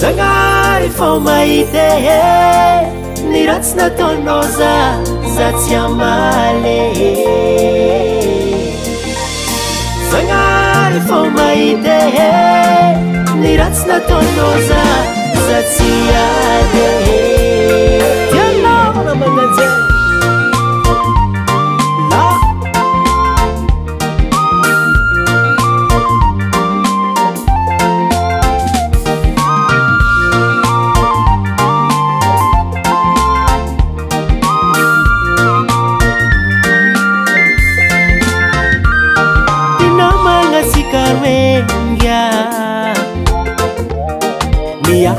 gрфomaт нiraцнa tоnoзa zaтяmaли зgaрфоmaiт нiraцнa то noзa zaтiяли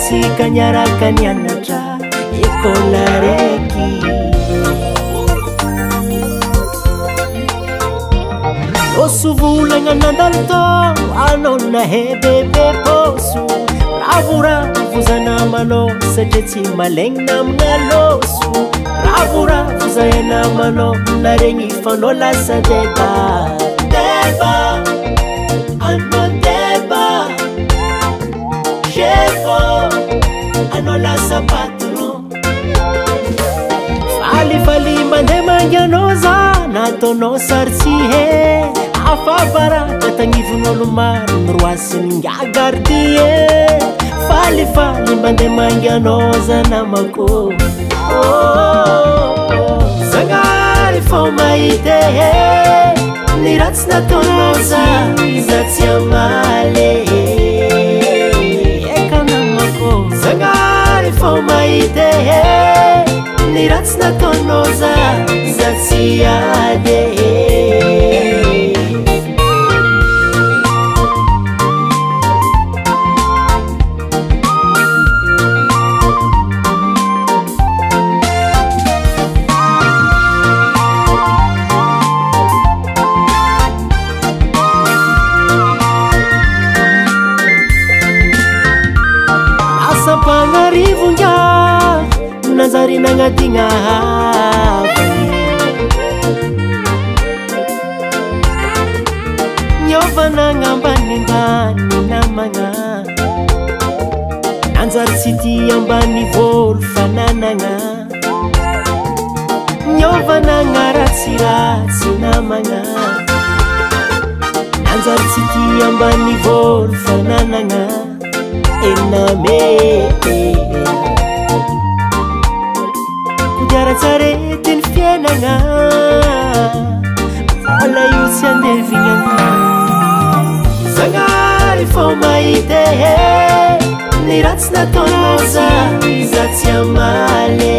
sy kaniarakanianatra ekôlarekylôso volagnanandalatô anana hebebôkôso lavora vozana mana satratsy malegnyna mina loso lavora vozaena mana naregnyfanalasadebaea falivaly mandeha mangyanao za nataonao sarytsy he afavara matagnivon'olomariny roasy minagarty e falifaly mandeha mangyanao za na makô zanary fô mahite he ni ratsy nataona za za tsy amale Te hej, ni raz na to nanvnb nanjary tsy diambany vôlo fananana niovanagna ratsiratsy namagna nanjary tsy diambainy vôlo fananana enina mety ni ratsnatoroza zaciamale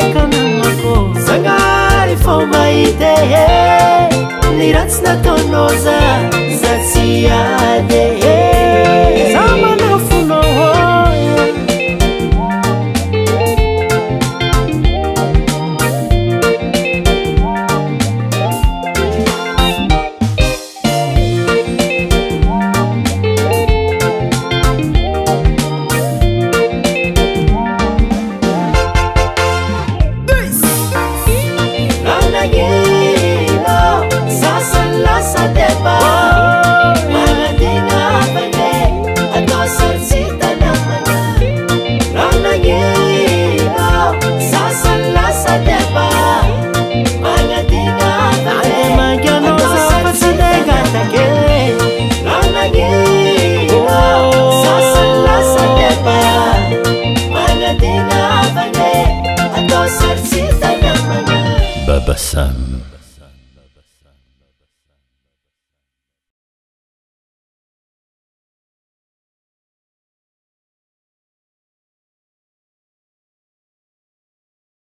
ekannoo zagarifobate nirasao